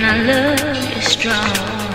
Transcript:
And I love you strong.